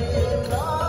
Hare